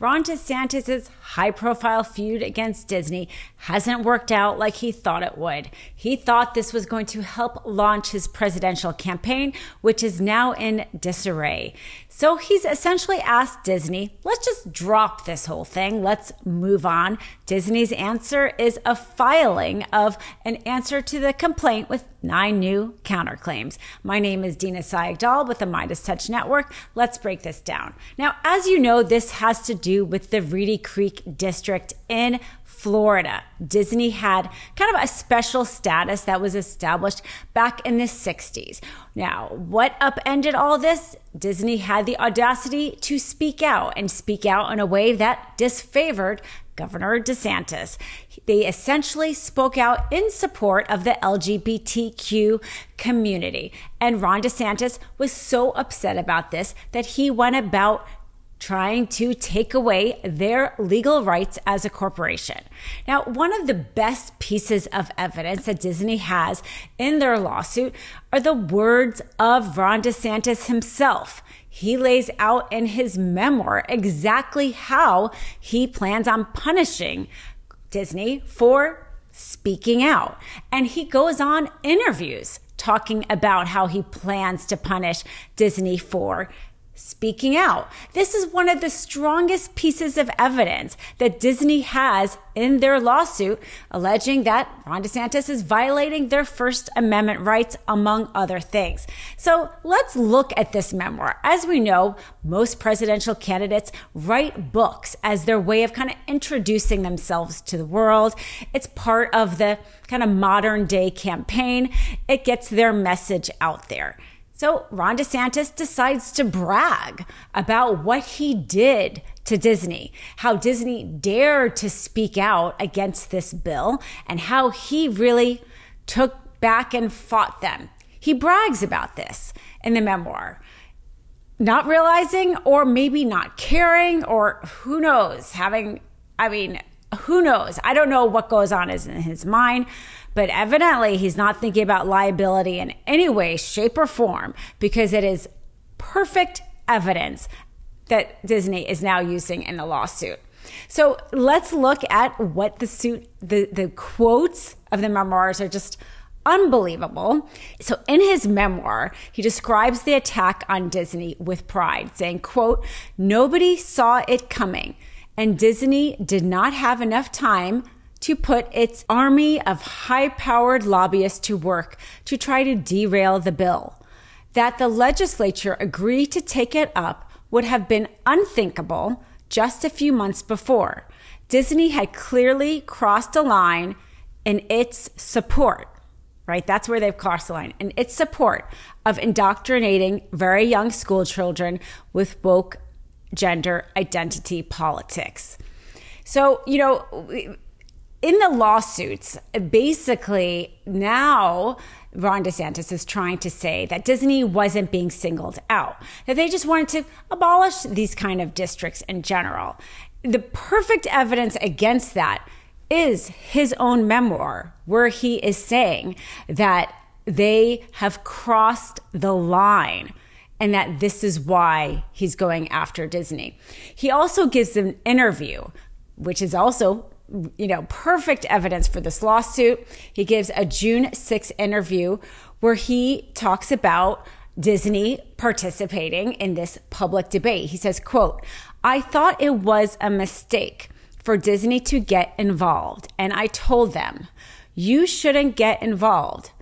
Ron DeSantis' high profile feud against Disney hasn't worked out like he thought it would. He thought this was going to help launch his presidential campaign, which is now in disarray. So he's essentially asked Disney, let's just drop this whole thing. Let's move on. Disney's answer is a filing of an answer to the complaint with nine new counterclaims. My name is Dina Sayegh Doll with the MeidasTouch Network. Let's break this down. Now, as you know, this has to do with the Reedy Creek District in Florida. Disney had kind of a special status that was established back in the 60s. Now, what upended all this? Disney had the audacity to speak out and speak out in a way that disfavored Governor DeSantis. They essentially spoke out in support of the LGBTQ community. And Ron DeSantis was so upset about this that he went about trying to take away their legal rights as a corporation. Now, one of the best pieces of evidence that Disney has in their lawsuit are the words of Ron DeSantis himself. He lays out in his memoir exactly how he plans on punishing Disney for speaking out. And he goes on interviews talking about how he plans to punish Disney for speaking out. This is one of the strongest pieces of evidence that Disney has in their lawsuit, alleging that Ron DeSantis is violating their First Amendment rights, among other things. So let's look at this memoir. As we know, most presidential candidates write books as their way of kind of introducing themselves to the world. It's part of the kind of modern day campaign. It gets their message out there. So Ron DeSantis decides to brag about what he did to Disney, how Disney dared to speak out against this bill, and how he really took back and fought them. He brags about this in the memoir. Not realizing, or maybe not caring, or who knows, having, I mean, who knows? I don't know what goes on in his mind, but evidently, he's not thinking about liability in any way, shape, or form because it is perfect evidence that Disney is now using in the lawsuit. So let's look at what the suit, the, the quotes of the memoirs are just unbelievable. So in his memoir, he describes the attack on Disney with pride, saying, quote, nobody saw it coming and Disney did not have enough time to put its army of high powered lobbyists to work to try to derail the bill. That the legislature agreed to take it up would have been unthinkable just a few months before. Disney had clearly crossed a line in its support, right? That's where they've crossed the line, in its support of indoctrinating very young school children with woke gender identity politics. So, you know, in the lawsuits, basically now Ron DeSantis is trying to say that Disney wasn't being singled out, that they just wanted to abolish these kind of districts in general. The perfect evidence against that is his own memoir, where he is saying that they have crossed the line and that this is why he's going after Disney. He also gives an interview, which is also you know, perfect evidence for this lawsuit. He gives a June 6th interview where he talks about Disney participating in this public debate. He says, quote, I thought it was a mistake for Disney to get involved. And I told them, you shouldn't get involved.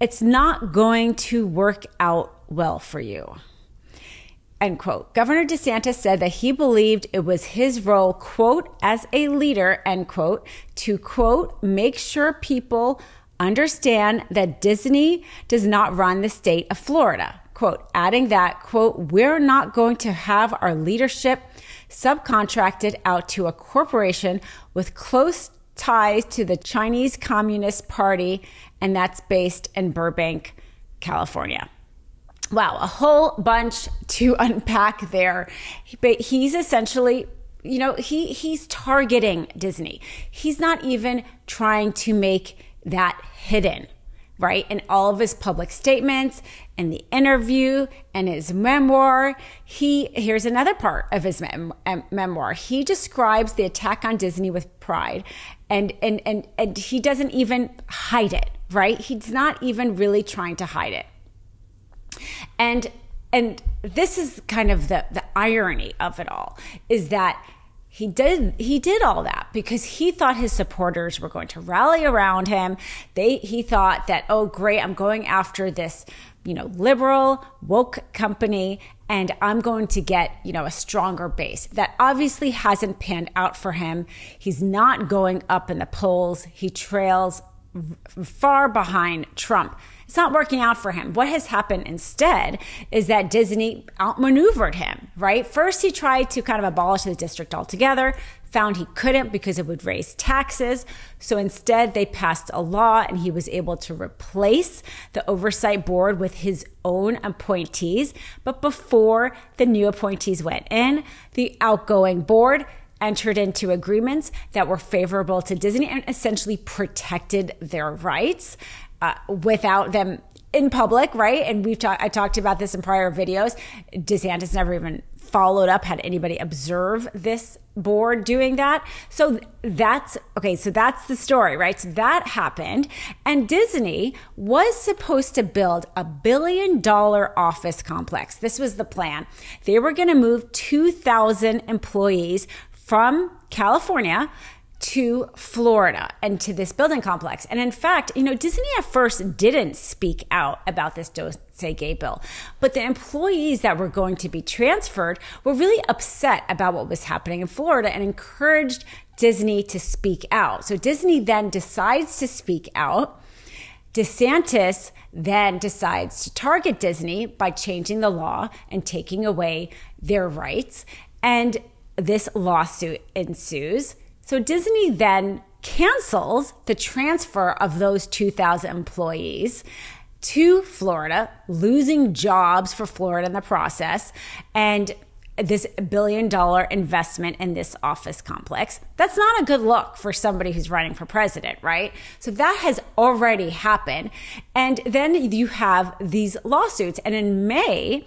It's not going to work out well for you. End quote. Governor DeSantis said that he believed it was his role, quote, as a leader, end quote, to quote, make sure people understand that Disney does not run the state of Florida. Quote, adding that, quote, we're not going to have our leadership subcontracted out to a corporation with close ties to the Chinese Communist Party, and that's based in Burbank, California. Wow, a whole bunch to unpack there. But he's essentially you know, he he's targeting Disney. He's not even trying to make that hidden right? In all of his public statements, in the interview, and his memoir, he here's another part of his mem- memoir. He describes the attack on Disney with pride, and and and and he doesn't even hide it, right? He's not even really trying to hide it, and and this is kind of the the irony of it all is that he did he did all that because he thought his supporters were going to rally around him. They he thought that oh great i'm going after this you know liberal woke company and i'm going to get you know a stronger base. That obviously hasn't panned out for him. He's not going up in the polls. He trails far behind trump it's not working out for him. What has happened instead is that Disney outmaneuvered him, right? First, he tried to kind of abolish the district altogether, found he couldn't because it would raise taxes. So instead, they passed a law and he was able to replace the oversight board with his own appointees. But before the new appointees went in, the outgoing board entered into agreements that were favorable to Disney and essentially protected their rights uh, without them in public, right? And we've talked, I talked about this in prior videos. DeSantis never even followed up, had anybody observe this board doing that. So that's okay. So that's the story, right? So that happened. And Disney was supposed to build a billion dollar office complex. This was the plan. They were going to move 2,000 employees from California to Florida and to this building complex. And in fact, you know, Disney at first didn't speak out about this Don't Say Gay bill, but the employees that were going to be transferred were really upset about what was happening in Florida and encouraged Disney to speak out. So Disney then decides to speak out. DeSantis then decides to target Disney by changing the law and taking away their rights. And this lawsuit ensues. So Disney then cancels the transfer of those 2,000 employees to Florida, losing jobs for Florida in the process, and this billion dollar investment in this office complex. That's not a good look for somebody who's running for president, right? So that has already happened. And then you have these lawsuits. And in May,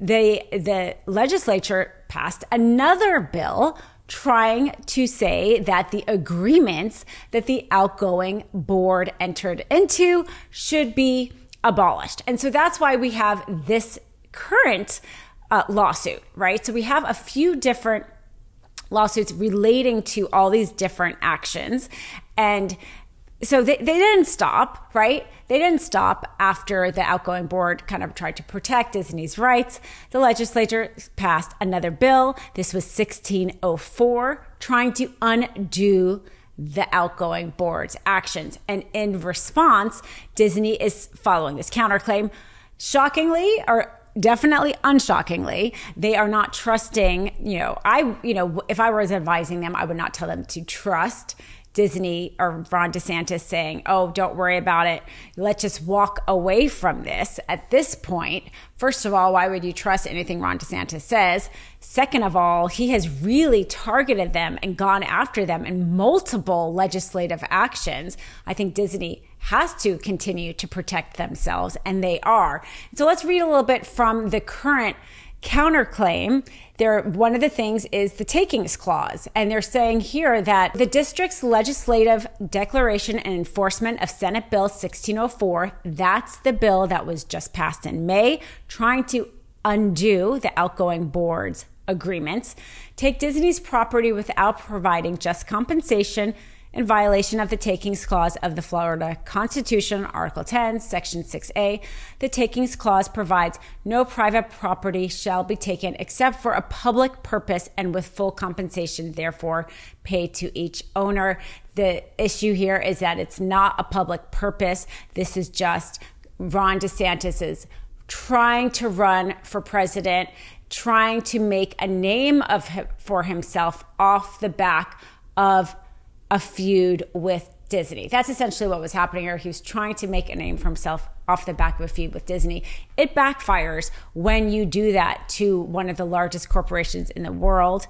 the, the legislature passed another bill trying to say that the agreements that the outgoing board entered into should be abolished. And so that's why we have this current uh, lawsuit, right? So we have a few different lawsuits relating to all these different actions. And so they, they didn't stop, right? They didn't stop after the outgoing board kind of tried to protect Disney's rights. The legislature passed another bill. This was 1604, trying to undo the outgoing board's actions. And in response, Disney is following this counterclaim. Shockingly, or definitely unshockingly they are not trusting you know i you know if i was advising them i would not tell them to trust Disney or Ron DeSantis saying, oh, don't worry about it. Let's just walk away from this. At this point. first of all, why would you trust anything Ron DeSantis says? Second of all, he has really targeted them and gone after them in multiple legislative actions. I think Disney has to continue to protect themselves, and they are. So let's read a little bit from the current counterclaim they're, one of the things is the takings clause. And they're saying here that the district's legislative declaration and enforcement of senate bill 1604 that's the bill that was just passed in may trying to undo the outgoing board's agreements. Take disney's property without providing just compensation in violation of the takings clause of the Florida Constitution, Article 10, Section 6A. The takings clause provides no private property shall be taken except for a public purpose and with full compensation, therefore, paid to each owner. The issue here is that it's not a public purpose. This is just Ron DeSantis's trying to run for president, trying to make a name of for himself off the back of a feud with Disney. That's essentially what was happening here. He was trying to make a name for himself off the back of a feud with Disney. It backfires when you do that to one of the largest corporations in the world.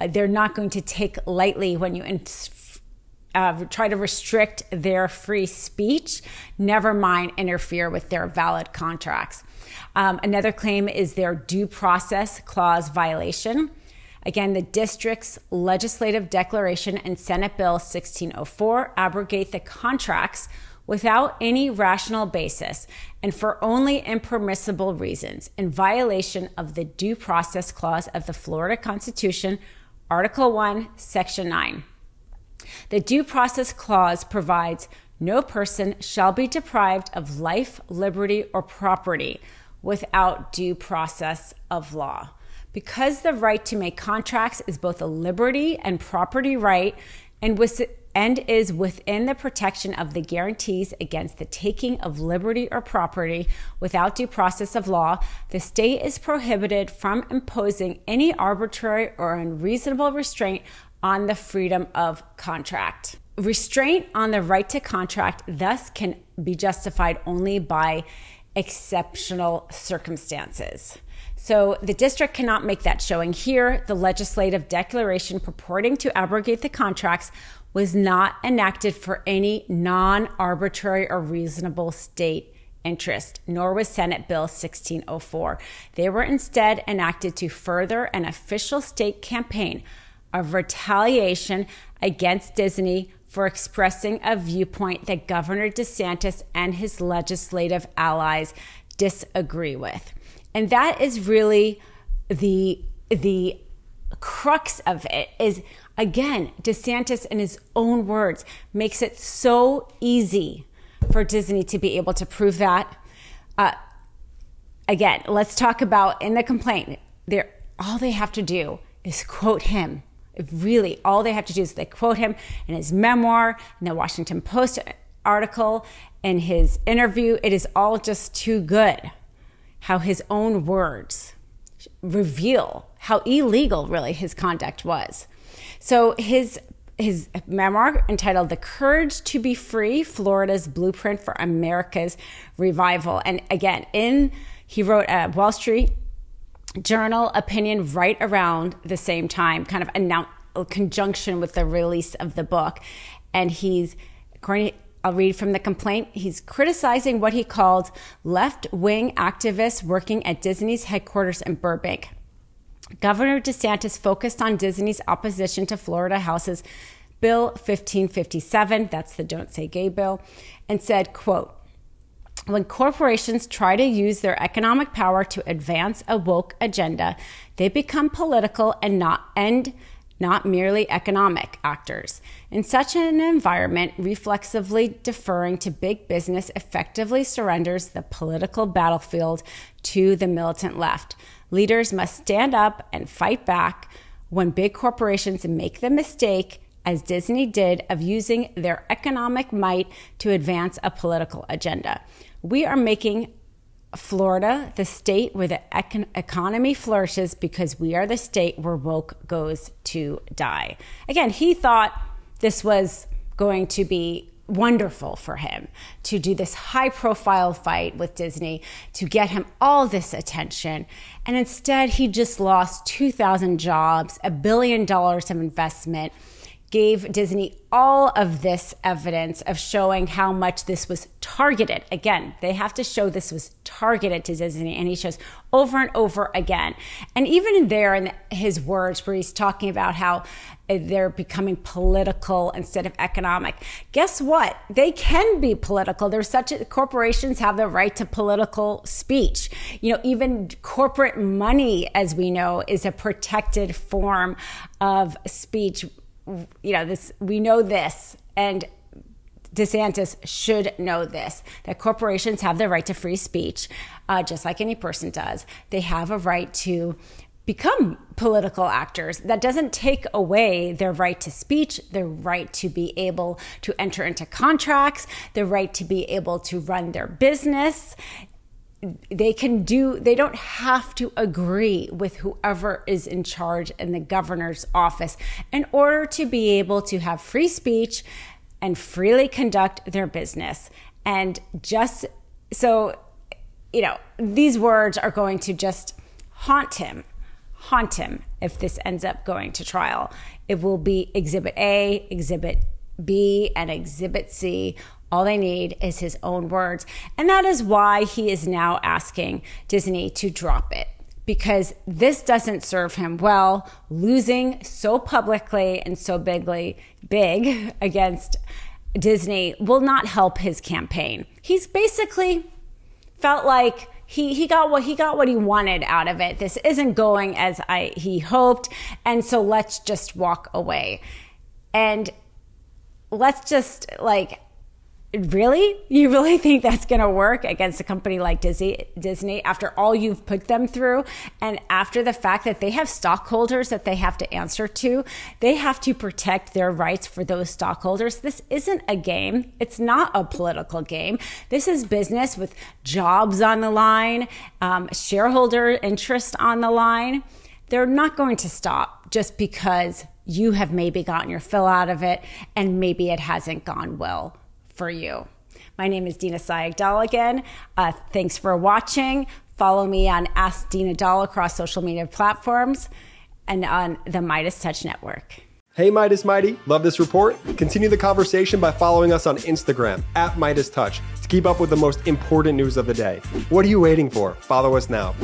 Uh, they're not going to take lightly when you uh, try to restrict their free speech, never mind interfere with their valid contracts. Um, another claim is their due process clause violation. Again, the district's legislative declaration and Senate Bill 1604 abrogate the contracts without any rational basis and for only impermissible reasons in violation of the due process clause of the Florida Constitution, Article 1, Section 9. The due process clause provides no person shall be deprived of life, liberty, or property without due process of law. Because the right to make contracts is both a liberty and property right and, was, and is within the protection of the guarantees against the taking of liberty or property without due process of law, the state is prohibited from imposing any arbitrary or unreasonable restraint on the freedom of contract. Restraint on the right to contract thus can be justified only by exceptional circumstances. So the district cannot make that showing here. The legislative declaration purporting to abrogate the contracts was not enacted for any non arbitrary or reasonable state interest, nor was Senate Bill 1604. They were instead enacted to further an official state campaign of retaliation against Disney for expressing a viewpoint that Governor DeSantis and his legislative allies disagree with. And that is really the the crux of it is again DeSantis in his own words makes it so easy for Disney to be able to prove that. Uh, again let's talk about in the complaint there all they have to do is quote him. Really all they have to do is they quote him in his memoir in the washington post article in his interview. It is all just too good how his own words reveal how illegal really his conduct was so his his memoir entitled The Courage to Be Free Florida's Blueprint for America's Revival. And again, in he wrote a Wall Street Journal opinion right around the same time, kind of announced conjunction with the release of the book. And he's, I'll read from the complaint. He's criticizing what he called left wing activists working at Disney's headquarters in Burbank. Governor DeSantis focused on Disney's opposition to Florida House's Bill 1557, that's the Don't Say Gay bill, and said, quote, when corporations try to use their economic power to advance a woke agenda, they become political and not and not merely economic actors. In such an environment, reflexively deferring to big business effectively surrenders the political battlefield to the militant left. Leaders must stand up and fight back when big corporations make the mistake, as Disney did, of using their economic might to advance a political agenda. We are making Florida, the state where the econ- economy flourishes because we are the state where woke goes to die. Again, he thought this was going to be wonderful for him to do this high profile fight with Disney to get him all this attention. And instead, he just lost 2,000 jobs, a billion dollars of investment gave Disney all of this evidence of showing how much this was targeted. Again, they have to show this was targeted to Disney, and he shows over and over again. And even there in his words, where he's talking about how uh, they're becoming political instead of economic. Guess what? They can be political. There's such a, corporations have the right to political speech. You know, even corporate money, as we know, is a protected form of speech you know, this, we know this, and DeSantis should know this that corporations have the right to free speech, uh, just like any person does. They have a right to become political actors. That doesn't take away their right to speech, their right to be able to enter into contracts, their right to be able to run their business they can do they don't have to agree with whoever is in charge in the governor's office in order to be able to have free speech and freely conduct their business and just so you know these words are going to just haunt him haunt him if this ends up going to trial it will be exhibit a exhibit B and Exhibit C. All they need is his own words. And that is why he is now asking Disney to drop it because this doesn't serve him well, losing so publicly and so bigly big against Disney will not help his campaign. He's basically felt like he he got what he got what he wanted out of it. This isn't going as I he hoped, and so let's just walk away. And let's just like really? You really think that's going to work against a company like disney disney after all you've put them through? And after the fact that they have stockholders that they have to answer to they have to protect their rights for those stockholders. This isn't a game. It's not a political game. This is business with jobs on the line um, shareholder interest on the line. They're not going to stop just because you have maybe gotten your fill out of it and maybe it hasn't gone well for you. My name is Dina Sayegh again. Uh, thanks for watching. Follow me on Ask Dina Doll across social media platforms and on the MeidasTouch Network. Hey Meidas Mighty, love this report? Continue the conversation by following us on Instagram at MeidasTouch to keep up with the most important news of the day. What are you waiting for? Follow us now.